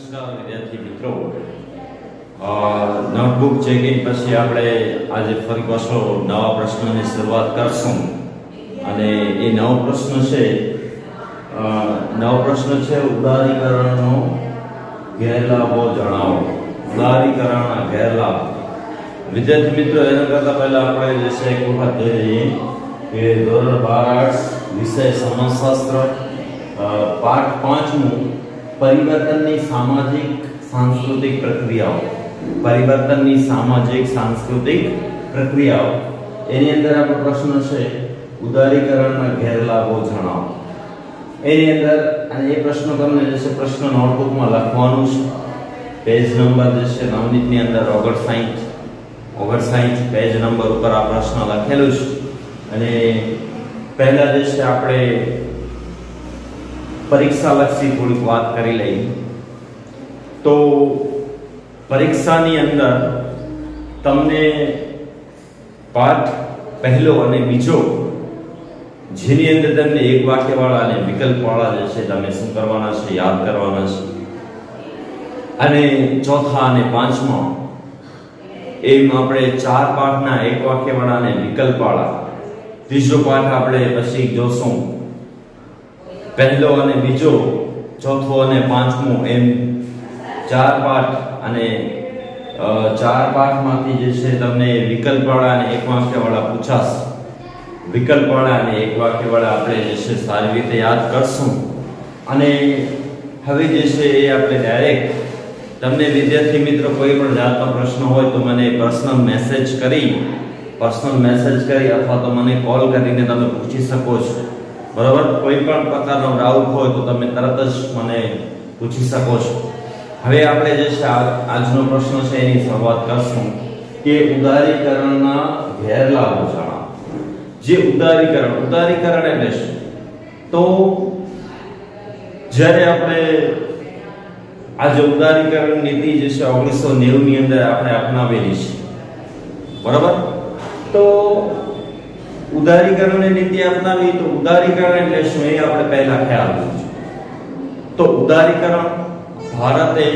નમસ્કાર વિદ્યાર્થી મિત્રો નોટબુક ચેકિંગ પછી આપણે આજે ફરી પાછો નવા પ્રશ્નની શરૂઆત કરશું. અને એ નવો પ્રશ્ન છે નવો પ્રશ્ન છે ઉદારીકરણનો ગેરલાભો જણાવો. ઉદારીકરણના ગેરલાભ. વિદ્યાર્થી મિત્રો, એના કરતા પહેલા આપણે જે છે એક વખત જોઈ લઈએ કે ધોરણ બાર આર્ટ્સ, વિષય સમાજશાસ્ત્ર પાઠ પાંચમું પરિવર્તનની સામાજિક, સાંસ્કૃતિક પ્રક્રિયાઓ. પરિવર્તનની સામાજિક, સાંસ્કૃતિક પ્રક્રિયાઓ. એની અંદર આપણો પ્રશ્ન છે, ઉદારીકરણના ગેરલાભો જણાવો. એની અંદર અને એ પ્રશ્ન તમને જે છે, પ્રશ્ન નોટબુકમાં લખવાનું છે. પેજ નંબર જે છે, નવનીતની અંદર ઓગણસાઠ ઓગણસાઠ પેજ નંબર ઉપર આ પ્રશ્ન લખેલું છે. અને પહેલા જે છે, આપણે પરીક્ષા લક્ષી થોડીક વાત કરી લઈએ તો પરીક્ષાની અંદર તમને પાઠ પહેલો અને બીજો, જેની અંદર તમને એક વાક્યવાળા અને વિકલ્પવાળા જે છે, તમે શું કરવાના છે, યાદ કરવાના છે. અને ચોથા અને પાંચમા, એમ આપણે ચાર પાઠના એક વાક્યવાળા અને વિકલ્પવાળા. ત્રીજો પાઠ આપણે પછી જોશું. પહેલો અને બીજો, ચોથો અને પાંચમો એમ ચાર પાઠ અને ચાર પાઠમાંથી જે છે તમને વિકલ્પવાળા અને એક વાક્યવાળા પૂછાશ. વિકલ્પવાળા અને એક વાક્યવાળા આપણે જે છે સારી રીતે યાદ કરશું. અને હવે જે છે એ આપણે ડાયરેક્ટ તમને વિદ્યાર્થી મિત્રો કોઈ પણ જાતનો પ્રશ્ન હોય તો મને પર્સનલ મેસેજ કરી પર્સનલ મેસેજ કરી અથવા તો મને કોલ કરીને તમે પૂછી શકો છો. બરાબર? કોઈ પણ પ્રકારનો ડાઉટ હોય તો તમે તરત જ મને પૂછી શકો છો. હવે આપણે જે છે આજનો પ્રશ્ન છે એની શરૂઆત કરશું કે ઉદારીકરણના ગેરલાભો જાણો જે ઉદારીકરણ ઉદારીકરણ એટલે શું તો જ્યારે આપણે આજે ઉદારીકરણ નીતિ જે છે ઓગણીસો નેવું ની અંદર આપણે અપનાવેલી છે. બરાબર? તો ઉદારીકરણની નીતિ અપનાવી તો ઉદારીકરણ એટલે શું એ આપણે પહેલા ખ્યાલ તો ઉદારીકરણ ભારતે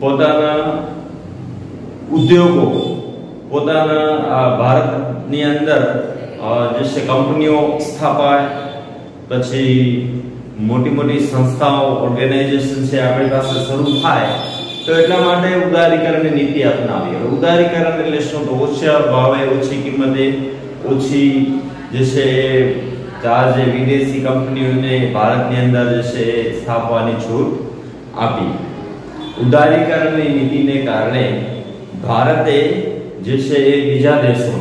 પોતાના ઉદ્યોગો, પોતાના ભારતની અંદર જે છે કંપનીઓ સ્થાપાય, પછી મોટી મોટી સંસ્થાઓ ઓર્ગેનાઇઝેશન છે, આપણી પાસે શરૂ થાય, તો એટલા માટે ઉદારીકરણની નીતિ અપનાવી. ઉદારીકરણ એટલે શું? તો ઓછા ભાવે ઓછી કિંમતે ઓછી જે છે ચાર જે વિદેશી કંપનીઓને ભારતની અંદર જે છે એ સ્થાપવાની છૂટ આપી. ઉદારીકરણની નીતિને કારણે ભારતે જે છે એ બીજા દેશો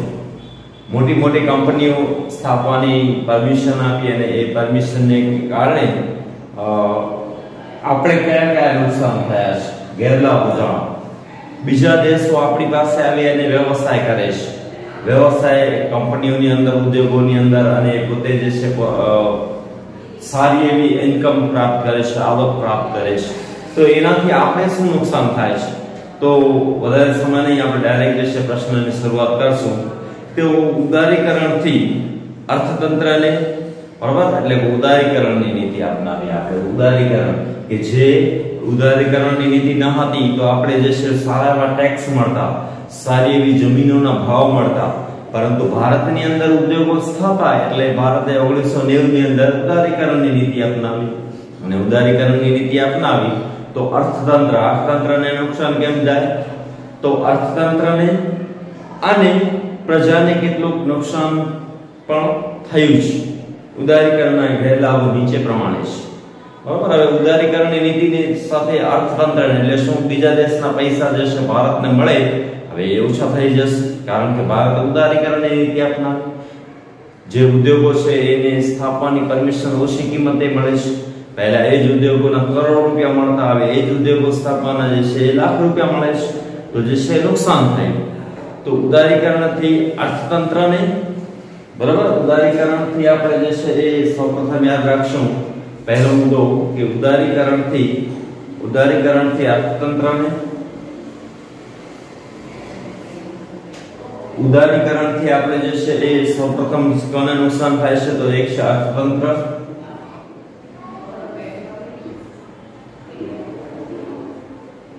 મોટી મોટી કંપનીઓ સ્થાપવાની પરમિશન આપી અને એ પરમિશનને કારણે આપણે કયા કયા નુકસાન થયા છે? ગેરલાભ જણાવો બીજા દેશો આપણી પાસે આવી અને વ્યવસાય કરે છે. વ્યવસાય કંપનીઓની અંદર, ઉદ્યોગોની અંદર અને પોતે જે છે સારી એવી ઇન્કમ પ્રાપ્ત કરે છે, આવક પ્રાપ્ત કરે છે. તો એનાથી આપણે શું નુકસાન થાય છે? તો વધારે સમય નહીં, આપણે ડાયરેક્ટ જે છે, પ્રશ્નની શરૂઆત કરશું. કે ઉદારીકરણથી અર્થતંત્રને બરાબર? એટલે ઉદારીકરણની નીતિ અપનાવી આપણે ઉદારીકરણ કે જે ઉદારીકરણની નીતિ ન હતી, તો આપણે જે છે સારા એવા ટેક્સ મળતા. સારી એવી જમીનોના ભાવ મળતા, પરંતુ ભારતની અંદર ઉદ્યોગો સ્થાપાય એટલે ભારતે ઓગણીસો નેવું ની અંદર ઉદારીકરણની નીતિ અપનાવી. અને ઉદારીકરણની નીતિ અપનાવી તો અર્થતંત્ર, અર્થતંત્રને નુકસાન કેમ જાય તો અર્થતંત્રને અને પ્રજાને કેટલુંક નુકસાન પણ થયું છે. ઉદારીકરણના ગેરલાભો નીચે પ્રમાણે છે. બરાબર? હવે ઉદારીકરણની નીતિની સાથે અર્થતંત્ર એટલે શું? બીજા દેશના પૈસા જે છે, ભારતને મળે હવે એ ઓછા થઈ જશે કારણ કે ભારત ઉદારીકરણની નીતિ અપનાવે જે ઉદ્યોગો છે એને સ્થાપવાની પરમિશન ઓછી કિંમતે મળે છે પહેલા એ જ ઉદ્યોગોના કરોડ રૂપિયા મળતા આવે એ જ ઉદ્યોગો સ્થાપવાના જે છે એ લાખ રૂપિયા મળે છે તો જે છે એ નુકસાન થયું તો ઉદારીકરણથી અર્થતંત્રને બરાબર ઉદારીકરણથી આપણે જે છે એ સૌપ્રથમ યાદ રાખશું પહેલો મુદ્દો કે ઉદારીકરણથી ઉદારીકરણથી અર્થતંત્રને ઉદારીકરણથી આપણે જે છે એ સૌપ્રથમ કોને નુકસાન થાય છે, તો એક છે અર્થતંત્ર.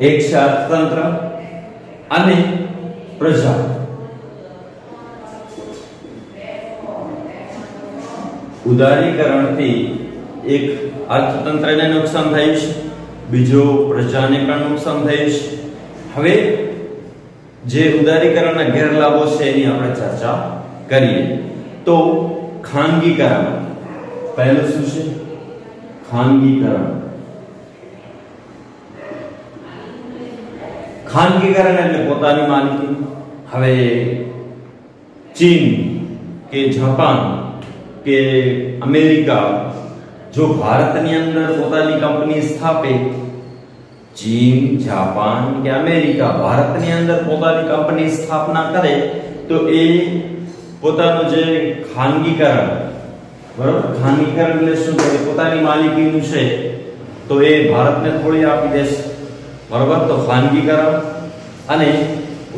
એક છે અર્થતંત્ર અને પ્રજા. ઉદારીકરણથી એક અર્થતંત્રને નુકસાન થયું છે, બીજો પ્રજાને પણ નુકસાન થયું છે. હવે જે ઉદારીકરણના ગેરલાભો છે એની આપણે ચર્ચા કરીએ. તો ખાનગીકરણ. પહેલું શું છે? ખાનગીકરણ. ખાનગીકરણ એટલે પોતાની માલિકી. હવે ચીન કે જાપાન કે અમેરિકા જો ભારતની અંદર પોતાની કંપની સ્થાપે ચીન, જાપાન કે અમેરિકા ભારતની અંદર પોતાની કંપની સ્થાપના કરે તો એ પોતાનું જે ખાનગીકરણ, બરોબર? ખાનગીકરણ એટલે શું? કરે પોતાની માલિકીનું છે, તો એ ભારતને થોડી આપી દેશે. બરોબર? તો ખાનગીકરણ અને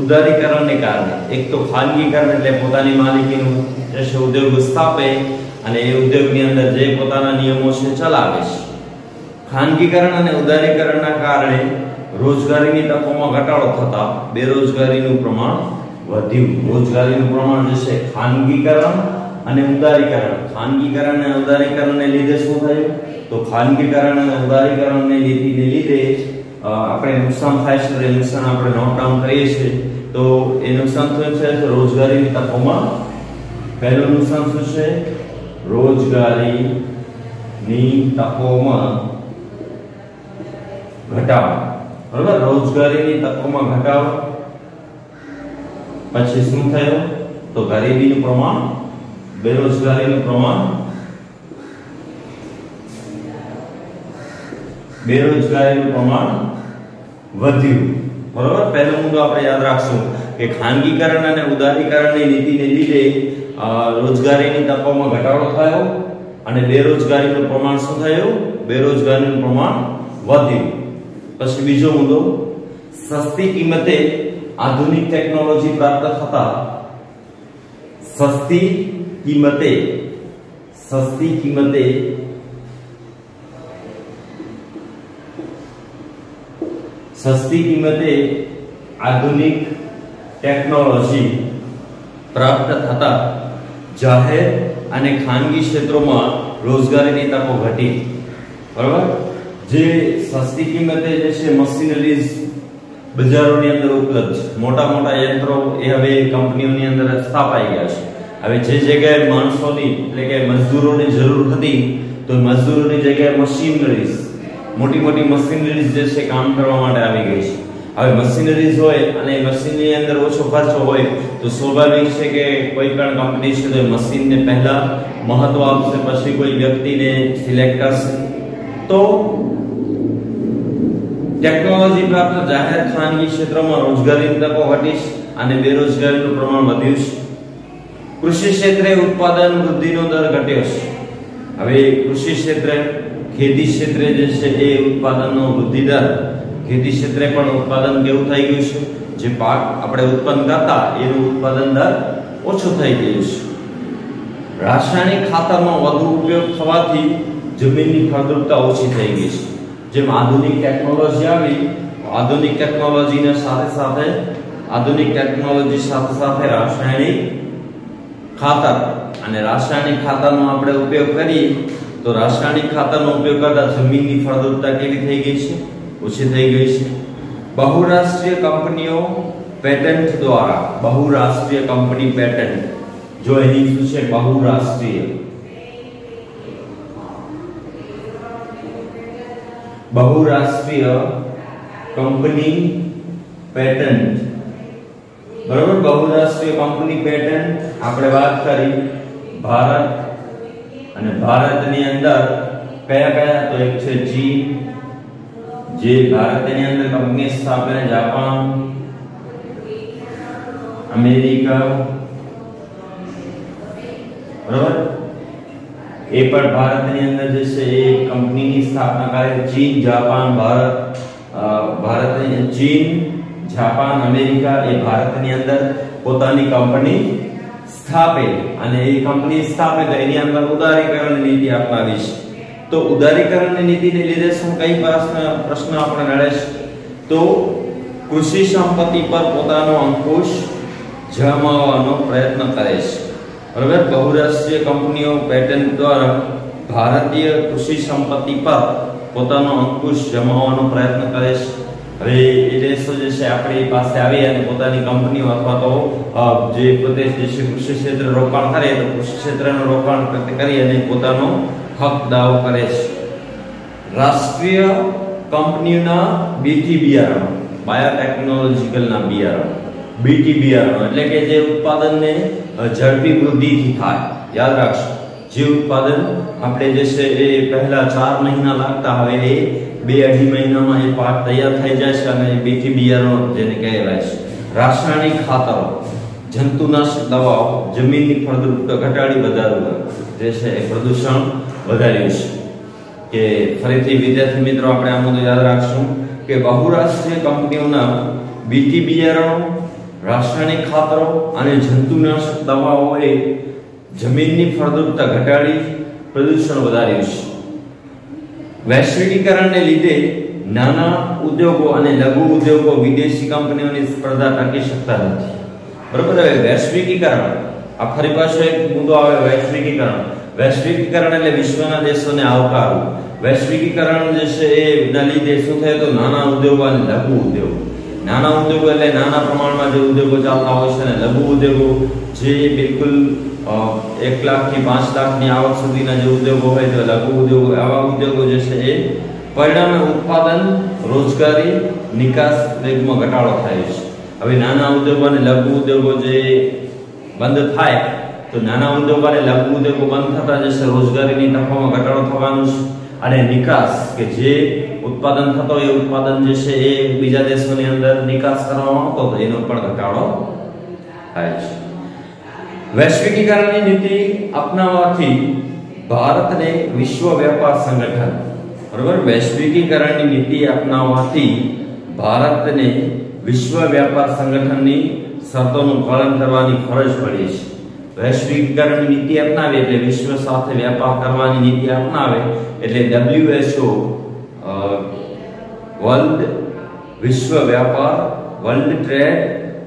ઉદારીકરણને કારણે. એક તો ખાનગીકરણ એટલે પોતાની માલિકીનું જે ઉદ્યોગ સ્થાપે અને એ ઉદ્યોગની અંદર જે પોતાના નિયમો છે ચલાવે છે. ખાનગીકરણ અને ઉદારીકરણના કારણે રોજગારીની તકોમાં ઘટાડો થતા બેરોજગારીનું પ્રમાણ વધ્યું. રોજગારીનું પ્રમાણ જે છે, ખાનગીકરણ અને ઉદારીકરણ. ખાનગીકરણ અને ઉદારીકરણને લીધે શું થયું? તો ખાનગીકરણ અને ઉદારીકરણને લીધે લીધે આપણે નુકસાન થાય છે એ નુકસાન આપણે નોટડાઉન કરીએ છીએ. તો એ નુકસાન થયું છે રોજગારીની તકોમાં પહેલું નુકસાન શું છે? રોજગારીની તકોમાં ઘટાડો. બરાબર? રોજગારીની તકોમાં ઘટાડો. પછી શું થયું? તો ગરીબીનું પ્રમાણ, બેરોજગારીનું પ્રમાણ. બેરોજગારીનું પ્રમાણ વધ્યું. બરોબર? પહેલો મુદ્દો આપણે યાદ રાખશું કે ખાનગીકરણ અને ઉદારીકરણની નીતિને લીધે રોજગારીની તકોમાં ઘટાડો થયો અને બેરોજગારીનું પ્રમાણ શું થયું? બેરોજગારીનું પ્રમાણ વધ્યું. પછી બીજો મુદ્દો સસ્તી કિંમતે આધુનિક ટેકનોલોજી પ્રાપ્ત થતા સસ્તી કિંમતે સસ્તી કિંમતે સસ્તી કિંમતે આધુનિક ટેકનોલોજી પ્રાપ્ત થતા જાહેર અને ખાનગી ક્ષેત્રોમાં રોજગારીની તકો ઘટી બરાબર જે સસ્તી કિંમતે જે છે, મશીનરીઝ બજારોની અંદર ઉપલબ્ધ છે. મોટા મોટા યંત્રો એ હવે કંપનીઓની અંદર સ્થાપાઈ ગયા છે. હવે જે જગ્યાએ માણસોની, એટલે કે મજદૂરોની જરૂર હતી, તો મજદૂરોની જગ્યાએ મશીનરીઝ, મોટી મોટી મશીનરીઝ જે છે, કામ કરવા માટે આવી ગઈ છે. હવે મશીનરીઝ હોય અને મશીનની અંદર ઓછો ખર્ચો હોય, તો સ્વાભાવિક છે કે કોઈ પણ કંપની છે, તો મશીનને પહેલા મહત્વ આપશે, પછી કોઈ વ્યક્તિને સિલેક્ટ કરશે. તો ટેકનોલોજી પ્રાપ્ત જાહેર ખાનગી ક્ષેત્રમાં રોજગારીની તકો ઘટી અને બેરોજગારીનું પ્રમાણ વધ્યું છે કૃષિ ક્ષેત્રે ઉત્પાદન વૃદ્ધિનો દર ઘટ્યો છે હવે કૃષિ ક્ષેત્રે ખેતી ક્ષેત્રે જે છે એ ઉત્પાદનનો વૃદ્ધિ દર ખેતી ક્ષેત્રે પણ ઉત્પાદન કેવું થઈ ગયું છે જે પાક આપણે ઉત્પન્ન કરતા એનું ઉત્પાદન દર ઓછો થઈ ગયું છે રાસાયણિક ખાતરનો વધુ ઉપયોગ થવાથી જમીનની ફળદ્રુપતા ઓછી થઈ ગઈ છે જેમ આધુનિક ટેકનોલોજી આવી આધુનિક ટેકનોલોજીને સાથે સાથે, આધુનિક ટેકનોલોજી સાથે સાથે રાસાયણિક ખાતર અને રાસાયણિક ખાતરનો આપણે ઉપયોગ કરીએ, તો રાસાયણિક ખાતરનો ઉપયોગ કરતા જમીનની ફળદ્રુપતા કેવી થઈ ગઈ છે? ઓછી થઈ ગઈ છે. બહુરાષ્ટ્રીય કંપનીઓ પેટન્ટ દ્વારા, બહુરાષ્ટ્રીય કંપની પેટન્ટ, જો એની શું છે? બહુરાષ્ટ્રીય. બહુરાષ્ટ્રીય કંપની પેટન્ટ. બરોબર? બહુરાષ્ટ્રીય કંપની પેટન્ટ. આપણે વાત કરી ભારત અને ભારતની અંદર કયા કયા? તો એક છે ચીન, જે ભારતની અંદર કંપની સ્થાપે, જાપાન, અમેરિકા. બરોબર? એ પણ ભારતની અંદર જે છે એ કંપનીની સ્થાપના કરે ચીન, જાપાન, ભારત ભારત ચીન, જાપાન, અમેરિકા એ ભારતની અંદર પોતાની કંપની સ્થાપે અને એ કંપની સ્થાપે તો એની અંદર ઉદારીકરણ નીતિ અપનાવી છે. તો ઉદારીકરણની નીતિને લીધે શું કઈ પ્રશ્ન પ્રશ્ન આપણે નડે છે? તો કૃષિ સંપત્તિ પર પોતાનો અંકુશ જમાવવાનો પ્રયત્ન કરે છે. બરાબર બહુરાષ્ટ્રીય કંપનીઓ પેટન્ટ દ્વારા ભારતીય કૃષિ સંપત્તિ પર પોતાનો અંકુશ જમાવવાનો પ્રયત્ન કરે છે. હવે એ દેશો જે છે, આપણી પાસે આવી અને પોતાની કંપનીઓ અથવા તો જે પ્રદેશ જે છે, કૃષિ ક્ષેત્રે રોકાણ કરે, તો કૃષિ ક્ષેત્રનું રોકાણ કરી અને પોતાનો હક દાવો કરે છે. રાષ્ટ્રીય કંપનીઓના બીટી બિયારણ બાયોટેકનોલોજીકલના બિયારણ બીટી બિયારણ એટલે કે જે ઉત્પાદનને ઝડપી વૃદ્ધિથી થાય. યાદ રાખશો, જે ઉત્પાદન આપણે જે છે એ પહેલા ચાર મહિના લાગતા હવે એ બે અઢી મહિનામાં એ પાક તૈયાર થઈ જાય છે અને બીટી બિયારણો જેને કહેવાય છે. રાસાયણિક ખાતરો, જંતુનાશક દવાઓ, જમીનની ફળદ્રુપતા ઘટાડી વધારવા જે છે એ પ્રદૂષણ વધાર્યું છે. કે ફરીથી વિદ્યાર્થી મિત્રો, આપણે આ મુદ્દો યાદ રાખશું કે બહુરાષ્ટ્રીય કંપનીઓના બીટી બિયારણો રાસાયણિક ખાતરો અને જંતુનાશક દવાઓએ જમીનની ફળદ્રુપતા ઘટાડી પ્રદૂષણ વધાર્યું છે. વૈશ્વિકીકરણને લીધે નાના ઉદ્યોગો અને લઘુ ઉદ્યોગો વિદેશી કંપનીઓની સ્પર્ધા ટકી શકતા નથી. બરોબર? હવે વૈશ્વિકીકરણ. આ ફરી પાછો એક મુદ્દો આવે, વૈશ્વિકીકરણ. વૈશ્વિકીકરણ એટલે વિશ્વના દેશોને આવકારવું. વૈશ્વિકીકરણ જે છે એ લીધે શું થાય તો નાના ઉદ્યોગો અને લઘુ ઉદ્યોગો. નાના ઉદ્યોગો એટલે નાના પ્રમાણમાં જે ઉદ્યોગો ચાલતા હોય છે અને લઘુ ઉદ્યોગો, જે બિલકુલ એક લાખથી પાંચ લાખની આવક સુધીના જે ઉદ્યોગો હોય તો લઘુ ઉદ્યોગો, આવા ઉદ્યોગો જે છે એ પરિણામે ઉત્પાદન, રોજગારી, નિકાસ વેગમાં ઘટાડો થાય છે. હવે નાના ઉદ્યોગો અને લઘુ ઉદ્યોગો જે બંધ થાય, તો નાના ઉદ્યોગો અને લઘુ ઉદ્યોગો બંધ થતા જશે, રોજગારીની નફામાં ઘટાડો થવાનો છે. અને નિકાસ, કે જે ઉત્પાદન થતો એ ઉત્પાદન જે છે એ બીજા દેશોની અંદર નિકાસ કરવામાં આવતો તો એનો પણ ઘટાડો થાય છે. વૈશ્વિકીકરણની નીતિ અપનાવવાથી ભારતને વિશ્વ વેપાર સંગઠન, બરાબર? વૈશ્વિકીકરણની નીતિ અપનાવવાથી ભારતને વિશ્વ વ્યાપાર સંગઠનની શરતોનું પાલન કરવાની ફરજ પડી છે. વૈશ્વિકીકરણની નીતિ અપનાવે એટલે વિશ્વ સાથે વ્યાપાર કરવાની નીતિ અપનાવે એટલે WHO વર્લ્ડ વિશ્વ વ્યાપાર, વર્લ્ડ ટ્રેડ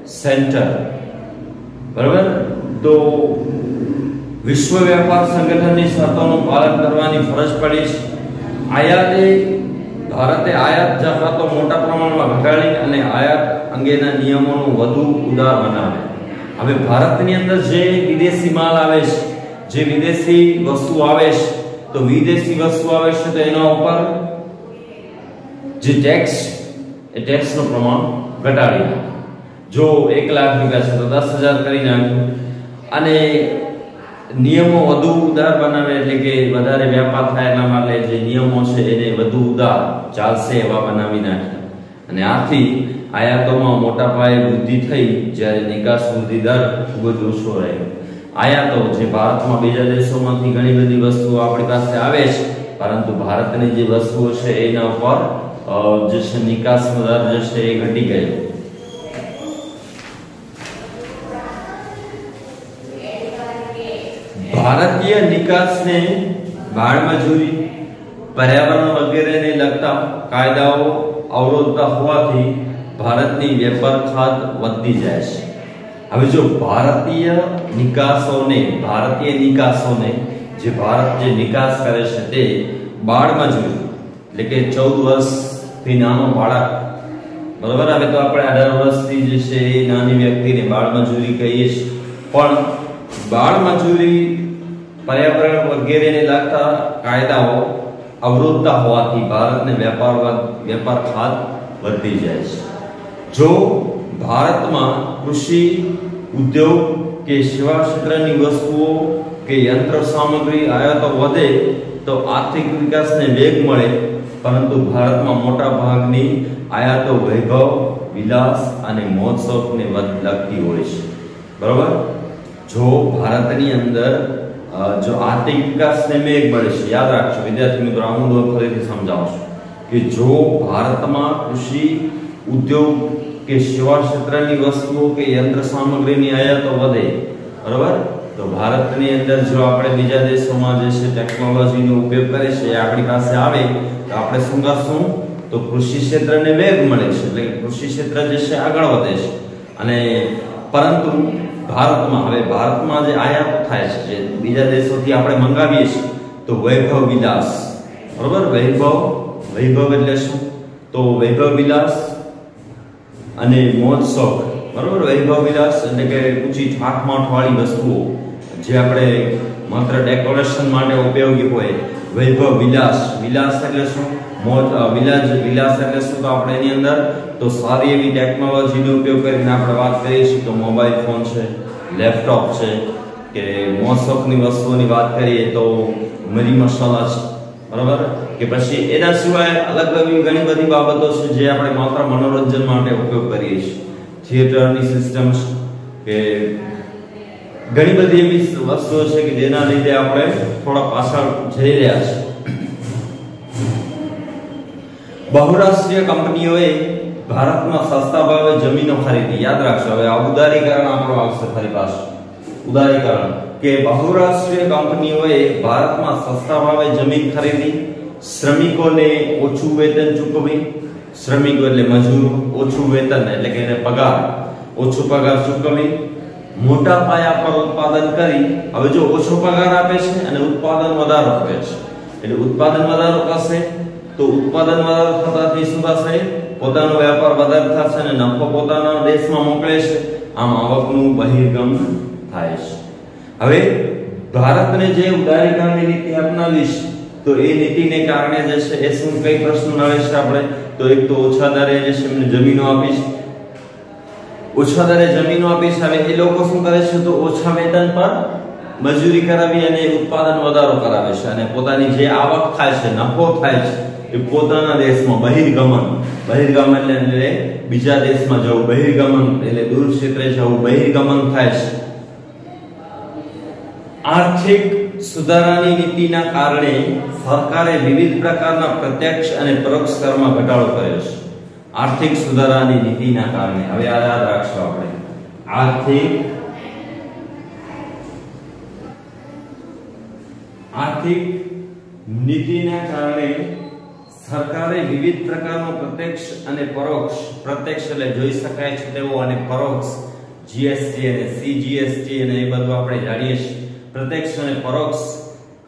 સેન્ટર. બરાબર? તો વિશ્વ વ્યાપાર સંગઠનની શરતોનું પાલન કરવાની ફરજ પડી છે. આયાતે, ભારતે આયાત જકાતો મોટા પ્રમાણમાં ઘટાડી અને આયાત અંગેના નિયમોનું વધુ ઉદાર બનાવે. હવે ભારતની અંદર જે વિદેશી માલ આવે છે, જે વિદેશી વસ્તુ આવે છે, તો વિદેશી વસ્તુ આવે છે તો એના ઉપર જે ટેક્સ એ ટેક્સનું પ્રમાણ ઘટાડી જો એક લાખ રૂપિયા છે તો દસ હજાર કરી નાખ્યું. અને નિયમો વધુ ઉદાર બનાવે એટલે કે વધારે વ્યાપાર થાય એના માટે જે નિયમો છે એને વધુ ઉદાર ચાલશે એવા બનાવી નાખ્યા. અને આથી આયાતોમાં મોટા પાયે વૃદ્ધિ થઈ જ્યારે નિકાસ વૃદ્ધિ દર ખૂબ જ ઓછો રહ્યો. આયાતો જે ભારતમાં બીજા દેશોમાંથી ઘણી બધી વસ્તુઓ આપણી પાસે આવે છે, પરંતુ ભારતની જે વસ્તુઓ છે એના ઉપર જે છે નિકાસનો દર જે છે એ ઘટી ગયો. ભારતીય નિકાસને બાળમજૂરી પર્યાવરણ વગેરેને લગતા કાયદાઓ અવરોધતા હોવાથી ભારતની વેપાર ખાત વધતી જાય છે. હવે જો ભારતીય નિકાસોને ભારતીય નિકાસોને જે ભારત જે નિકાસ કરે છે તે બાળમજૂરી એટલે કે ચૌદ વર્ષથી નાનો બાળક. બરાબર? હવે તો આપણે અઢાર વર્ષથી જે છે એ નાની વ્યક્તિને બાળમજૂરી કહીએ છીએ. પણ બાળમજૂરી પર્યાવરણ વગેરેને લગતા કાયદાઓ અવરોધતા હોવાથી ભારતને વેપાર વેપાર ખાત વધતી જાય છે. જો ભારતમાં કૃષિ, ઉદ્યોગ કે સેવા ક્ષેત્રની વસ્તુઓ કે યંત્ર સામગ્રી આયાતો વધે તો આર્થિક વિકાસને વેગ મળે, પરંતુ ભારતમાં મોટા ભાગની આયાતો વૈભવ, વિલાસ અને મહોત્સવને લગતી હોય છે. બરાબર? જો ભારતની અંદર જો આર્થિક વિકાસને વેગ મળે છે, યાદ રાખજો, વિદ્યાર્થી મિત્રો, આ હું ફરીથી સમજાવશું કે જો ભારતમાં કૃષિ, ઉદ્યોગ કે સેવા ક્ષેત્રની વસ્તુઓ કે યંત્ર સામગ્રીની આયાતો વધે, બરાબર? તો ભારતની અંદર જો આપણે બીજા દેશોમાં જે છે ટેકનોલોજીનો ઉપયોગ કરે છે આપણી પાસે આવે, તો આપણે શું કરશું? તો કૃષિ ક્ષેત્રને વેગ મળે છે, એટલે કૃષિ ક્ષેત્ર જે છે આગળ વધે છે. અને પરંતુ ભારતમાં, હવે ભારતમાં જે આયાત થાય છે, જે બીજા દેશોથી આપણે મંગાવીએ છીએ, તો વૈભવ વિલાસ, બરોબર? વૈભવ વૈભવ એટલે શું? તો વૈભવ વિલાસ અને મોજ શોખ બરોબર? વૈભવ વિલાસ એટલે કે ઊંચી ઠાઠમાઠવાળી વસ્તુઓ, જે આપણે માત્ર ડેકોરેશન માટે ઉપયોગી હોય. વૈભવ વિલાસ વિલાસ એટલે શું? મોજ વિલાસ વિલાસ એટલે શું? તો આપણે એની અંદર તો સારી એવી ટેકનોલોજીનો ઉપયોગ કરીને આપણે વાત કરીએ છીએ તો મોબાઈલ ફોન છે લેપટોપ છે, કે મોસકની વસ્તુઓની વાત કરીએ તો મરી મસાલા છે. બરાબર? કે પછી એના સિવાય અલગ એવી ઘણી બધી બાબતો છે જે આપણે માત્ર મનોરંજન માટે ઉપયોગ કરીએ છીએ. થિયેટરની સિસ્ટમ કે ઘણી બધી એવી વસ્તુઓ છે કે જેના લીધે આપણે થોડા પાછળ જઈ રહ્યા છીએ. બહુરાષ્ટ્રીય કંપનીઓએ ભારતમાં સસ્તા ભાવે જમીનો ખરીદી. યાદ રાખશો, હવે આ ઉદારીકરણ આપણો આવશે ફરી પાછું. ઉદારીકરણ. કે બહુરાષ્ટ્રીય કંપનીઓએ ભારતમાં સસ્તા ભાવે જમીન ખરીદી. શ્રમિકોને ઓછું વેતન ચૂકવી. શ્રમિકો એટલે મજૂર, ઓછું વેતન એટલે કે પગાર, ઓછો પગાર ચૂકવી. મોટા પાયા પર ઉત્પાદન કરી, હવે જો ઓછો પગાર આપે છે અને ઉત્પાદન વધારો કરે છે. એટલે ઉત્પાદન વધારો કરશે તો ઉત્પાદન વધારો થતાથી શું થશે? પોતાનો વેપાર વધારે થશે અને નફો પોતાના દેશમાં મોકલે છે. આમ આવકનું બહિર્ગમ થાય છે. હવે ભારતને જે ઉદારીકરણની નીતિ અપનાવી છે તો એ નીતિને કારણે જે છે, એ શું કઈ પ્રશ્નો નડે છે આપણે? તો એક તો ઓછા દરે જે છે, એમને જમીનો આપી છે ઓછા દરે જમીનો આપી છે હવે એ લોકો શું કરે છે, તો ઓછા વેતન પર મજૂરી કરાવી અને ઉત્પાદન વધારો કરાવે છે અને પોતાની જે આવક થાય છે, નફો થાય છે, એ પોતાના દેશમાં બહિર્ગમન. બહિર્ગમન એટલે બીજા દેશમાં જવું. બહિર્ગમન એટલે દૂર ક્ષેત્રે જવું. બહિર્ગમન થાય છે. આર્થિક સુધારાની નીતિના કારણે સરકારે વિવિધ પ્રકારના પ્રત્યક્ષ અને પરોક્ષ કરમાં ઘટાડો કર્યો છે. આર્થિક સુધારાની નીતિના કારણે. હવે આ યાદ રાખશો આપણે. આર્થિક આર્થિક નીતિના કારણે સરકારે વિવિધ પ્રકારનો પ્રત્યક્ષ અને પરોક્ષ, પ્રત્યક્ષ એટલે જોઈ શકાય છે તેવો અને પરોક્ષ જીએસટી અને સીજીએસટી અને એ બધું આપણે જાણીએ છીએ. પ્રત્યક્ષ અને પરોક્ષ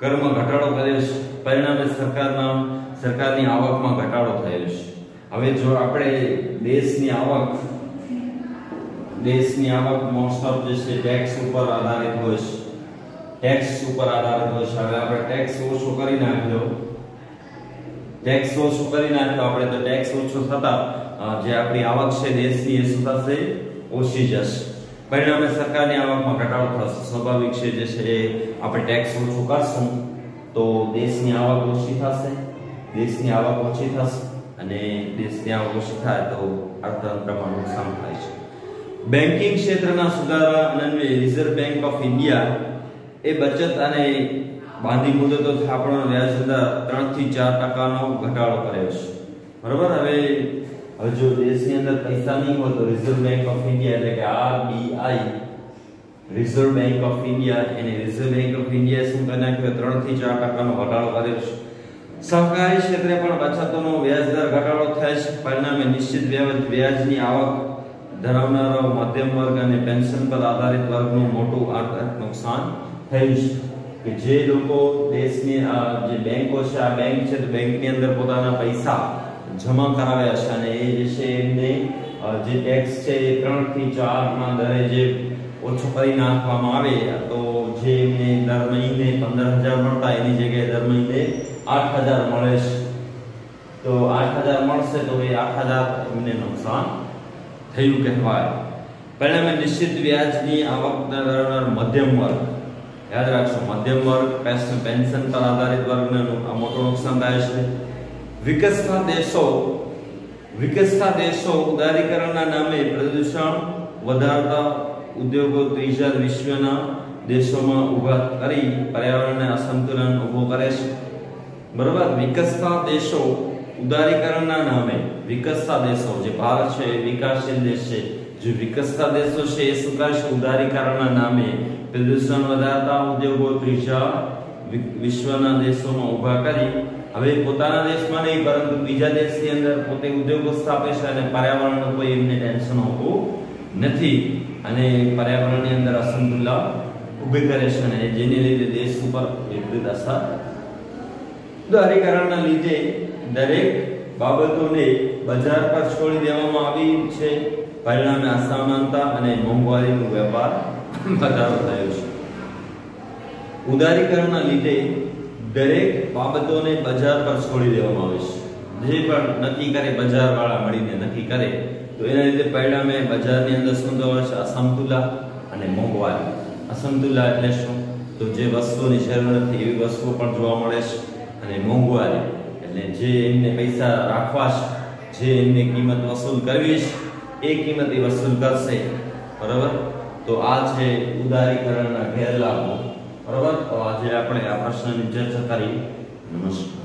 કરમાં ઘટાડો કર્યો છે. પરિણામે સરકારના સરકારની આવકમાં ઘટાડો થયો છે. હવે જો આપણે દેશની આવક દેશની આવક મોસ્ટ ઓફ જે છે ટેક્સ ઉપર આધારિત હોય છે. ટેક્સ ઉપર આધારિત હોય છે. હવે આપણે ટેક્સ ઓછો કરી નાખ્યો. ટેક્સ ઓછો કરી નાખ્યો આપણે તો ટેક્સ ઓછો થતા જે આપણી આવક છે દેશની એ શું થશે? ઓછી જશે. પરિણામે સરકારની આવકમાં ઘટાડો થશે. સ્વાભાવિક છે જે છે એ આપણે ટેક્સ ઓછો કરશું તો દેશની આવક ઓછી થશે, દેશની આવક ઓછી થશે અને દેશની આવક ઓછી થાય તો અર્થતંત્રમાં નુકસાન થાય છે. બેન્કિંગ ક્ષેત્રના સુધારા અને રિઝર્વ બેંક ઓફ ઇન્ડિયા એ બચત અને બાંધી મુદતો થાપણો વ્યાજ દર ત્રણથી ચાર ટકાનો ઘટાડો કર્યો છે. બરોબર? હવે હવે જો દેશની અંદર પૈસા નહીં હોય તો રિઝર્વ બેંક ઓફ ઇન્ડિયા એટલે કે RBI reserve bank of India એને રિઝર્વ બેંક ઓફ ઇન્ડિયા શું કરી નાખ્યું? ત્રણથી ચાર ટકાનો ઘટાડો કર્યો છે. સહકારી ક્ષેત્રે પણ બચતોનો વ્યાજદર ઘટાડો થાય છે. પરિણામે નિશ્ચિત વ્યાજની આવક ધરાવનારો મધ્યમ વર્ગ અને પેન્શન પર આધારિત વર્ગનું મોટું આર્થિક નુકસાન થયું છે. કે જે લોકો દેશની જે બેંકો છે, આ બેંક છે, તો બેંકની અંદર પોતાના પૈસા જમા કરાવ્યા છે અને એ જે છે એમને જે ટેક્સ છે એ 3 થી 4 ના દરે જે ઓછો કરી નાખવામાં આવે, તો જે એમને દર મહિને પંદર હજાર મળતા, એની જગ્યાએ દર મહિને આઠ હજાર મળે છે. તો આઠ હજાર મળશે તો એ આઠ હજાર એમને નુકસાન થયું કહેવાય. પરિણામે નિશ્ચિત વ્યાજની આવક ધરાવનાર મધ્યમ વર્ગ. યાદ રાખશો, મધ્યમ વર્ગ પેન્શન પર આધારિત વર્ગને આ મોટું નુકસાન થાય છે. વિકસતા દેશો વિકસતા દેશો ઉદારીકરણના નામે પ્રદૂષણ વધારતા ઉદ્યોગો ત્રીજા વિશ્વના દેશોમાં ઊભા કરી પર્યાવરણને અસંતુલન ઊભો કરે છે. બરોબર? વિકસતા દેશો ઉદારીકરણના નામે વિકસતા દેશો જે ભારત છે, એ વિકાસશીલ દેશ છે. જે વિકસતા દેશો છે, એ શું કરશે? ઉદારીકરણના નામે પ્રદૂષણ વધારતા ઉદ્યોગો ત્રીજા વિશ્વના દેશોમાં ઊભા કરી હવે પોતાના દેશમાં નહીં, પરંતુ બીજા દેશની અંદર પોતે ઉદ્યોગો સ્થાપે છે અને પર્યાવરણનું કોઈ એમને ટેન્શન હોતું નથી. અને પર્યાવરણની અંદર અસંતુલન ઊભી કરે છે અને જેને લીધે દેશ ઉપર વિપરીત અસર ઉદારીકરણના લીધે દરેક બાબતોને બજાર પર છોડી દેવામાં આવી છે. પરિણામે અસમાનતા અને મોંઘવારીનો વેપાર વધારો થયો છે. ઉદારીકરણના લીધે દરેક બાબતોને બજાર પર છોડી દેવામાં આવે છે. જે પણ નક્કી કરે બજાર વાળા મળીને નક્કી કરે, તો એના લીધે પરિણામે બજારની અંદર શું થવા છે? અસમતુલા અને મોંઘવારી. અસમતુલા એટલે શું? તો જે વસ્તુઓની જરૂર નથી, એવી વસ્તુઓ પણ જોવા મળે છે. અને મોંઘવારી એટલે જે એમને પૈસા રાખવા છે, જે એમને કિંમત વસૂલ કરવી છે, એ કિંમત એ વસૂલ કરશે. બરાબર? તો આ છે ઉદારીકરણના ગેરલાભો. બરાબર? તો આજે આપણે આ પ્રશ્નની ચર્ચા કરી. નમસ્કાર.